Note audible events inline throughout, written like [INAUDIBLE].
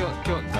今日今日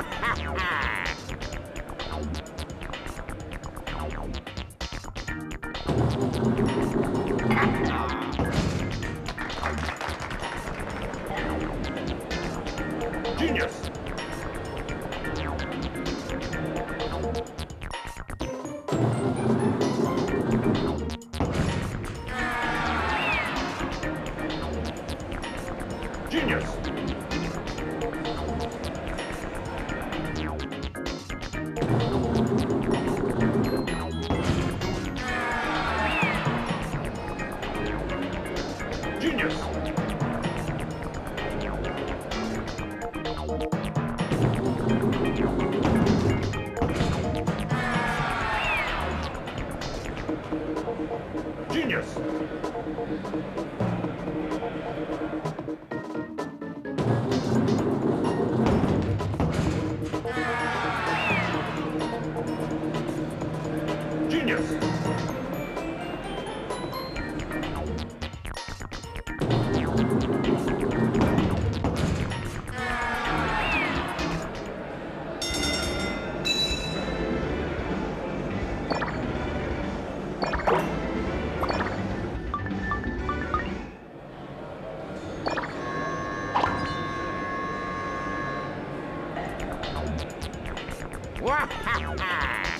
Ha ha ha! Genius! [LAUGHS] Genius!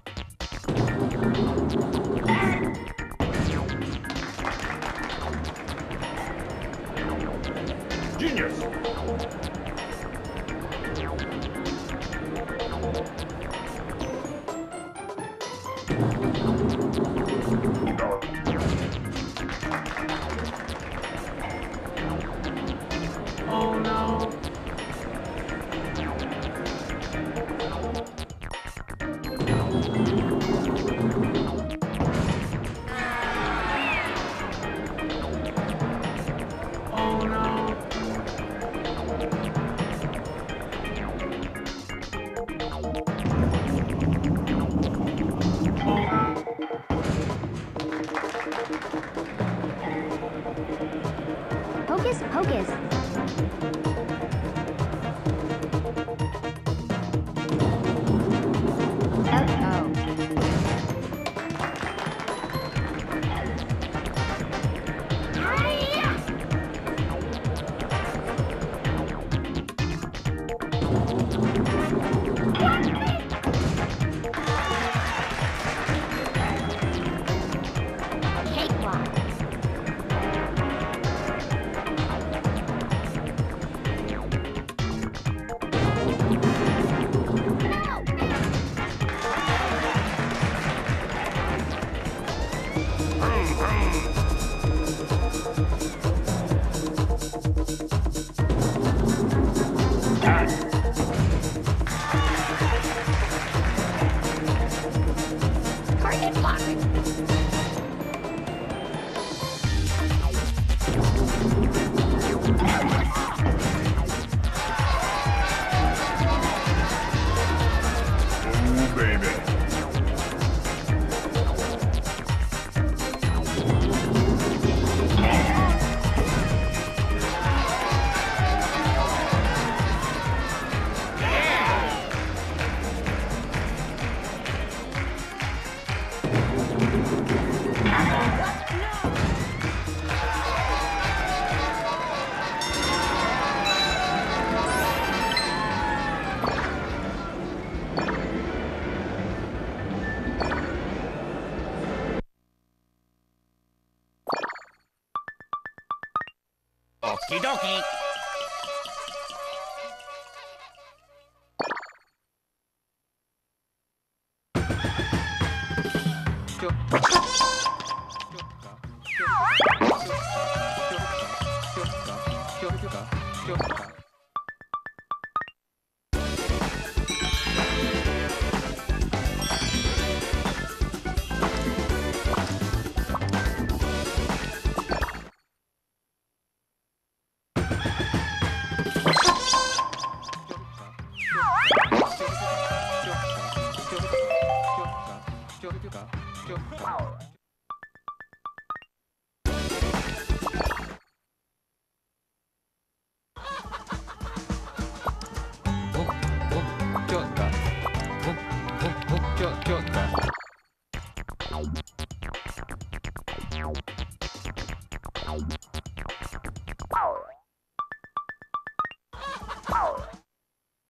Hocus Okie dokie. carro.